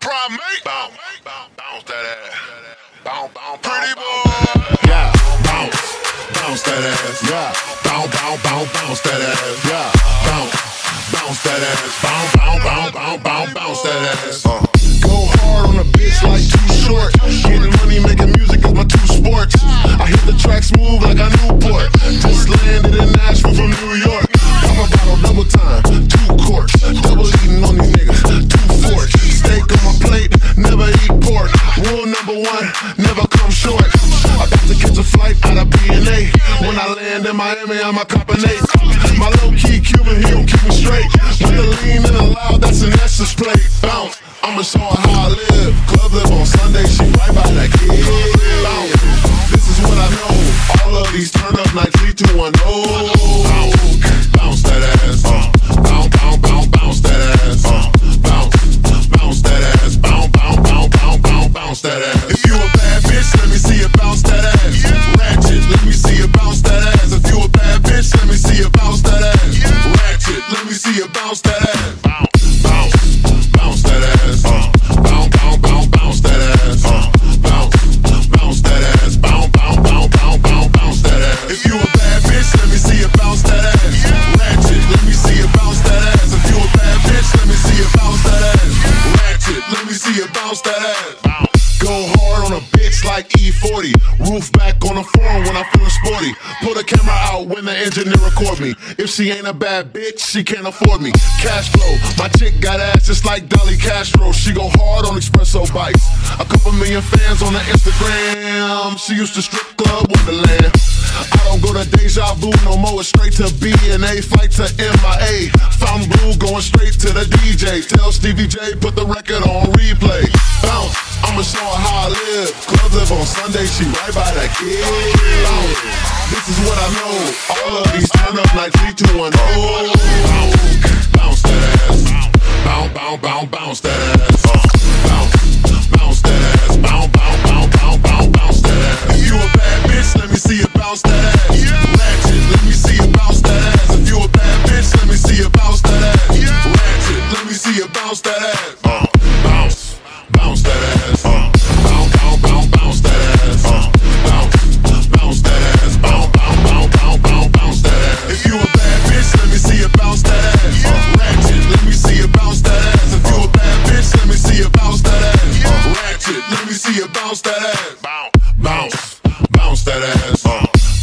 Primate. Bounce, bounce, bounce that ass. Bounce, bounce, Pretty boy. Yeah, bounce, bounce that ass. Yeah, bounce, bounce, bounce, bounce that ass. Yeah, bounce, bounce that ass. Bounce, bounce, bounce, bounce, bounce, bounce that ass. Uh. Go hard on a bitch like too short. Getting money, making music is my two sports. I hit the track smooth like land in Miami, I'm a combinate. My low key Cuban, he don't keep me straight. With the lean and the loud, that's an Essex plate. Bounce, I'ma show her how I live. Club live on Sunday, she right by that kid. Bounce, this is what I know. All of these turn up nights, 321 Bounce, bounce that ass. Bounce, bounce, bounce that ass. Bounce, bounce, bounce, bounce that ass. Bounce, bounce that ass. Bounce, bounce, bounce, bounce that ass. If you a bad bitch, let me see you bounce that ass. Ratchet, let me see you bounce that ass. If you a bad bitch, let me see you bounce that ass. Ratchet, let me see you bounce that ass. Go hard on a bitch like E40. Roof back on the phone when I feeling sporty. Pull the camera out when the engineer record me. If she ain't a bad bitch, she can't afford me. Cash flow, my chick got ass just like Dolly Castro. She go hard on espresso bikes. A couple million fans on the Instagram. She used to strip club Wonderland. I don't go to Deja Vu no more. It's straight to B and A, fight to MIA. Fontainebleau going straight to the DJ. Tell Stevie J put the record on replay. I'ma show her how I live. Club live on Sunday, she right by that kid. This is what I know. All of these turn up nights, 321 Bounce, bounce that bounce that ass. Bounce, bounce that ass.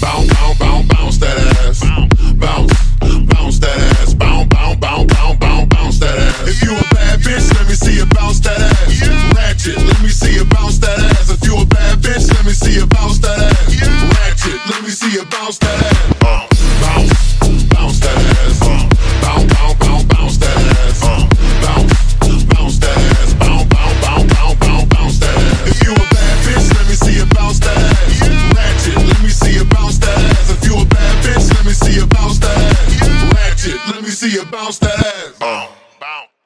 Bounce, bounce, bounce, bounce that ass. Bounce, bounce that ass. Bounce, bounce, bounce, bounce, bounce, bounce that ass. If you a bad bitch, let me see you bounce that ass. Ratchet, let me see you bounce that ass. If you a bad bitch, let me see you bounce that ass. Ratchet, let me see you bounce that ass. Boom! Boom!